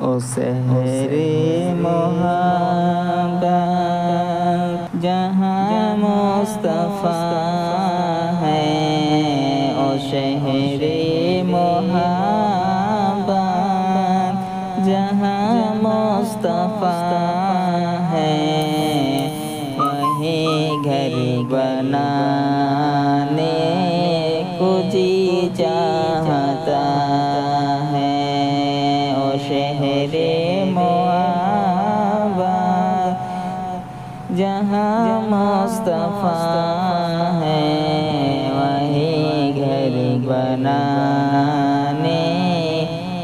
او سہر محبت، جہاں مصطفیٰ ہے او شہر محبت، جہاں مصطفیٰ ہے۔ وہیں گھر بنانے کو جی چاہتا جہاں مصطفیٰ ہے وہیں گھر بنانے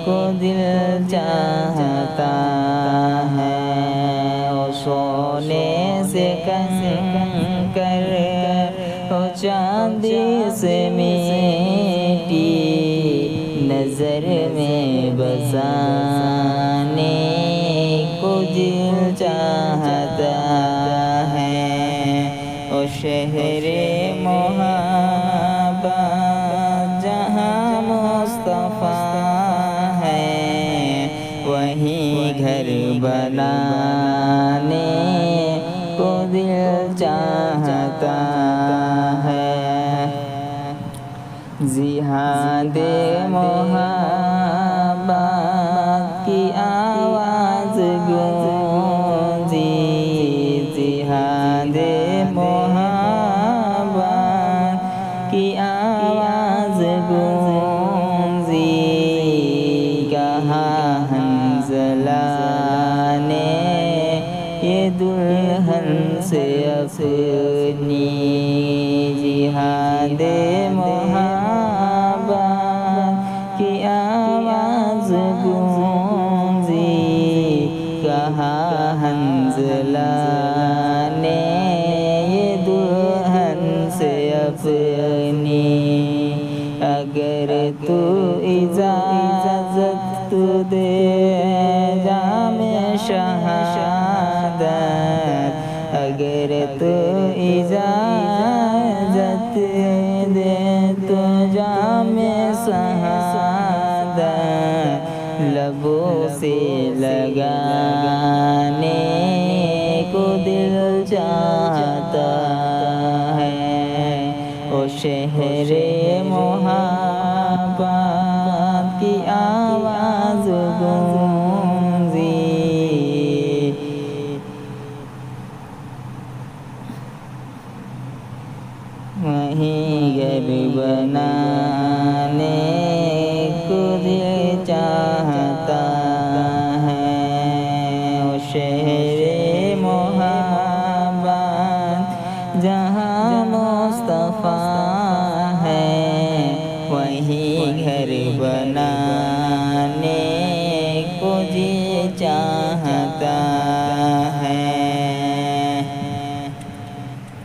کو دل چاہتا ہے۔ او سونے سے کنکر او چاندی سے میٹی، نظر میں بسانے شہر محبت جہاں مصطفیٰ ہے وہیں گھر بنانے کو دل چاہتا ہے۔ جہاد محبت سے اپنی جہاد محبت کی آواز گونجی، کہا حنزلہ نے یہ دلہن سے اپنی، اگر تو اجازت دے جام شہادت اگر تو اجازت دے تو جام شہادت لبوں سے لگانے کو دل چاہتا ہے او شہر محبت کی آواز وہیں گھر بنانے کو دل چاہتا ہے۔ شہر محبت جہاں مصطفیٰ ہے وہیں گھر بنانے